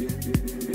yeah, yeah, yeah.